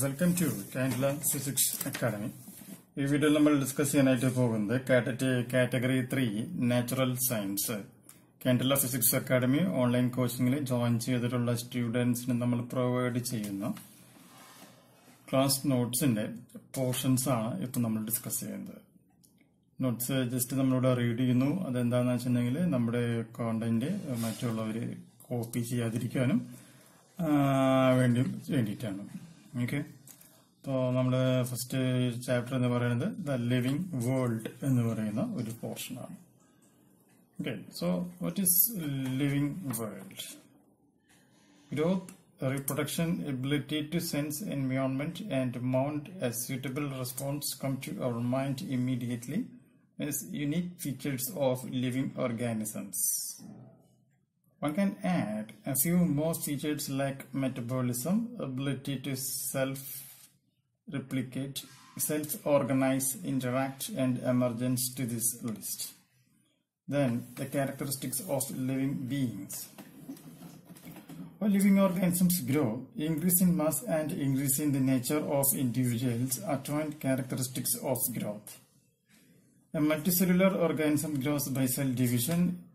Welcome to Candela physics academy ഈ വീഡിയോയിൽ നമ്മൾ ഡിസ്കസ് ചെയ്യാനായിട്ട് പോകുന്നത് category three natural science Candela physics academy online കോച്ചിങ്ങിൽ join ചെയ്തിട്ടുള്ള സ്റ്റുഡൻസിന് നമ്മൾ പ്രൊവൈഡ് ചെയ്യുന്ന. ക്ലാസ് നോട്ട്സിന്റെ പോർഷൻസ് ആണ് ഇപ്പം നമ്മൾ ഡിസ്കസ് ചെയ്യുന്നത്. നോട്ട്സ് ജസ്റ്റ് നമ്മളിവിടെ റീഡ് ചെയ്യുന്നു. അതെന്താണെന്ന് വെച്ചിട്ടുണ്ടെങ്കിൽ നമ്മുടെ കോണ്ടന്റ് മറ്റുള്ളവർ കോപ്പി ചെയ്യാതിരിക്കാനും വേണ്ടിയും വേണ്ടി വേണ്ടിയിട്ടാണ്. ഓക്കെ അപ്പോൾ നമ്മൾ ഫസ്റ്റ് ചാപ്റ്റർ എന്ന് പറയുന്നത് ദ ലിവിങ് വേൾഡ് എന്ന് പറയുന്ന ഒരു പോർഷനാണ് okay so what is living world growth reproduction ability to sense environment and mount a suitable response come to our mind immediately as unique features of living organisms. One can add a few more features like metabolism, ability to self replicate, self organize, interact, and emergence to this list. Then the characteristics of living beings. While living organisms grow, increase in mass and increase in the nature of individuals are joint characteristics of growth. A multicellular organism grows by cell division.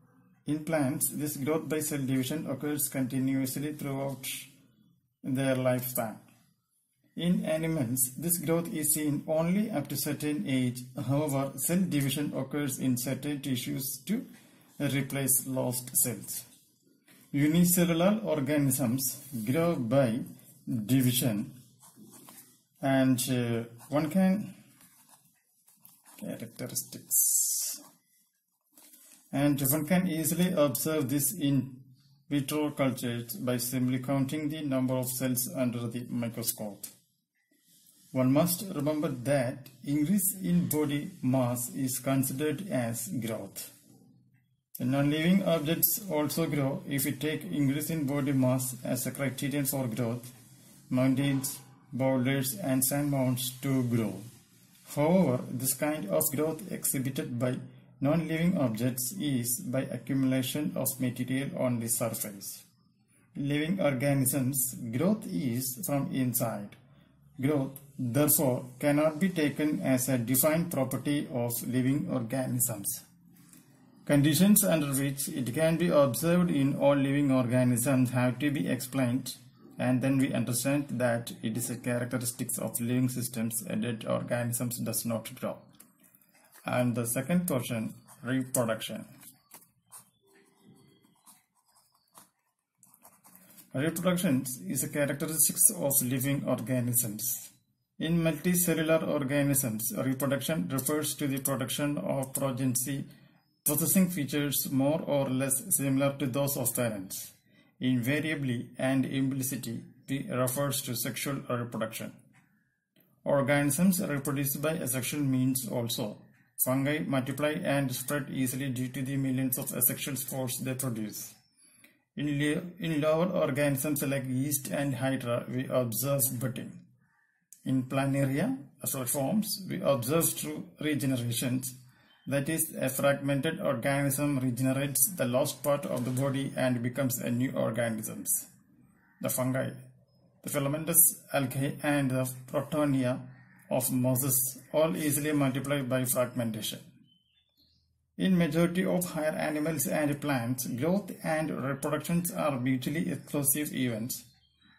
In plants, this growth by cell division occurs continuously throughout their lifespan. In animals, this growth is seen only up to certain age. However, cell division occurs in certain tissues to replace lost cells. Unicellular organisms grow by division and uh, one can characteristics and one can easily observe this in vitro cultures by simply counting the number of cells under the microscope. One must remember that increase in body mass is considered as growth. The non-living objects also grow if we take increase in body mass as a criterion for growth. Mountains, boulders and sand mounds to grow. However, this kind of growth exhibited by non-living objects is by accumulation of material on the surface. Living organisms growth is from inside. Growth, therefore, cannot be taken as a defined property of living organisms. Conditions under which it can be observed in all living organisms have to be explained and then we understand that it is a characteristics of living systems and that organisms does not grow. And the second portion, reproduction. Reproduction is a characteristic of living organisms. In multicellular organisms, reproduction refers to the production of progeny possessing features more or less similar to those of parents. Invariably and implicitly, it refers to sexual reproduction. Organisms reproduce by asexual means also. Fungi multiply and spread easily due to the millions of asexual spores they produce. In, in lower organisms like yeast and hydra, we observe budding. In planaria, uh, as forms, we observe true regeneration. That is, a fragmented organism regenerates the lost part of the body and becomes a new organism. The fungi, the filamentous algae, and the protonema of mosses all easily multiply by fragmentation. In majority of higher animals and plants, growth and reproduction are mutually exclusive events.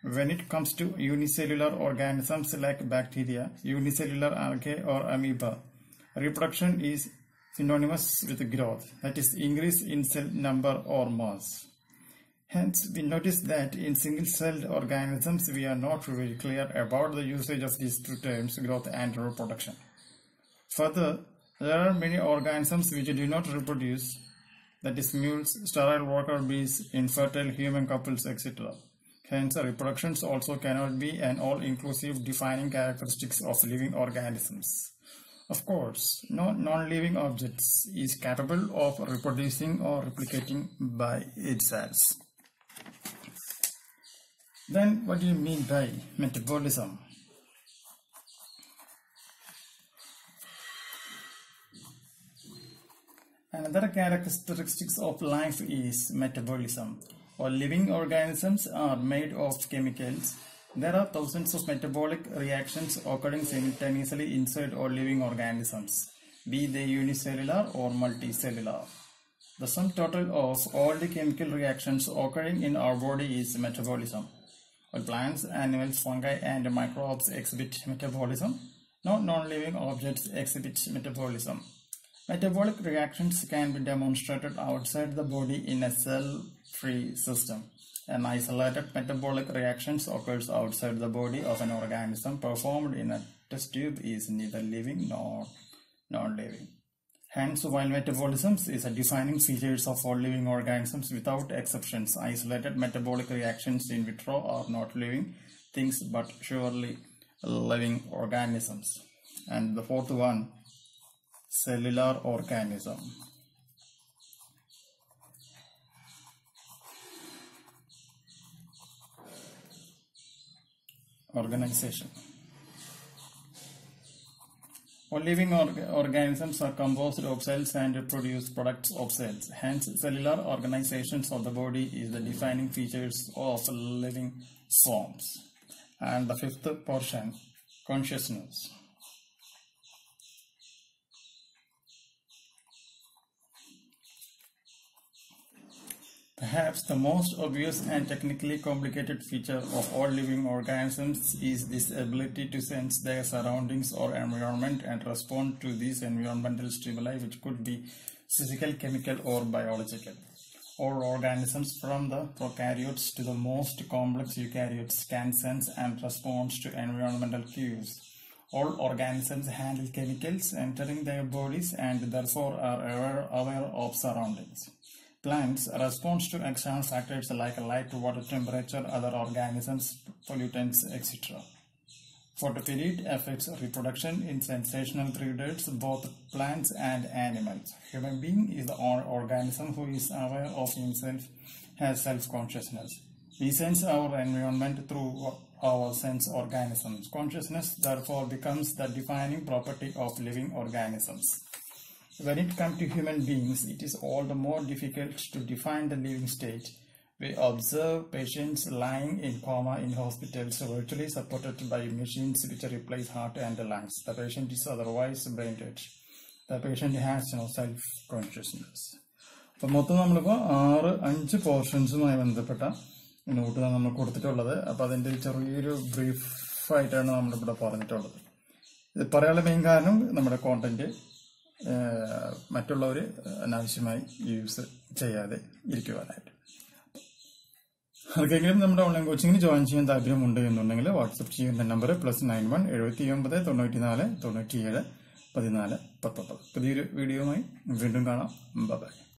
When it comes to unicellular organisms like bacteria, unicellular algae or amoeba, reproduction is synonymous with growth, that is, increase in cell number or mass. Hence, we notice that in single-celled organisms, we are not very clear about the usage of these two terms, growth and reproduction. Further, there are many organisms which do not reproduce, that is, mules, sterile worker bees, infertile human couples, etc. Hence, reproductions also cannot be an all-inclusive defining characteristics of living organisms. Of course, no non-living objects is capable of reproducing or replicating by itself. Then, what do you mean by metabolism? Another characteristics of life is metabolism. All living organisms are made of chemicals There are thousands of metabolic reactions occurring simultaneously inside all living organisms, be they unicellular or multicellular. The sum total of all the chemical reactions occurring in our body is metabolism. All plants, animals, fungi, and microbes exhibit metabolism. No non-living objects exhibit metabolism. Metabolic reactions can be demonstrated outside the body in a cell-free system. An isolated metabolic reaction occurs outside the body of an organism performed in a test tube is neither living nor non-living. Hence, while metabolism is a defining features of all living organisms without exceptions, isolated metabolic reactions in vitro are not living things but surely living organisms. And the fourth one, cellular organism. Organization. All living org- organisms are composed of cells and produce products of cells. Hence, cellular organizations of the body is the defining features of living forms. And the fifth portion, consciousness. Perhaps the most obvious and technically complicated feature of all living organisms is this ability to sense their surroundings or environment and respond to these environmental stimuli, which could be physical, chemical, or biological. All organisms, from the prokaryotes to the most complex eukaryotes, can sense and respond to environmental cues. All organisms handle chemicals entering their bodies and therefore are aware, aware of surroundings. Plants respond to external factors like light, water, temperature, other organisms, pollutants, etc. Photoperiod affects reproduction in sensational predators, both plants and animals. Human being is the organism who is aware of himself, has self-consciousness. We sense our environment through our sense organisms. Consciousness therefore becomes the defining property of living organisms. When it comes to human beings, it is all the more difficult to define the living state. We observe patients lying in coma in hospitals virtually supported by machines which replace heart and the lungs. The patient is otherwise brain dead. The patient has no self-consciousness. അപ്പം മൊത്തം നമ്മളിപ്പോൾ ആറ് അഞ്ച് പോർഷൻസുമായി ബന്ധപ്പെട്ട നോട്ടാണ് നമ്മൾ കൊടുത്തിട്ടുള്ളത് അപ്പം അതിന്റെ ചെറിയൊരു ബ്രീഫായിട്ടാണ് നമ്മളിവിടെ പറഞ്ഞിട്ടുള്ളത് ഇത് പറയാനുള്ള മെയിൻ കാരണം നമ്മുടെ കോണ്ടന്റ് മറ്റുള്ളവർ അനാവശ്യമായി യൂസ് ചെയ്യാതെ ഇരിക്കുവാനായിട്ട്. ആർക്കെങ്കിലും നമ്മുടെ ഓൺലൈൻ കോച്ചിങ്ങിന് ജോയിൻ ചെയ്യാൻ താല്പര്യമുണ്ട് എന്നുണ്ടെങ്കിൽ വാട്സപ്പ് ചെയ്യുന്ന നമ്പർ പ്ലസ് നയൻ വൺ എഴുപത്തി ഒമ്പത് തൊണ്ണൂറ്റി നാല് തൊണ്ണൂറ്റിയേഴ് പതിനാല് പത്തൊമ്പത്. പുതിയൊരു വീഡിയോയുമായി വീണ്ടും കാണാം. ബൈ.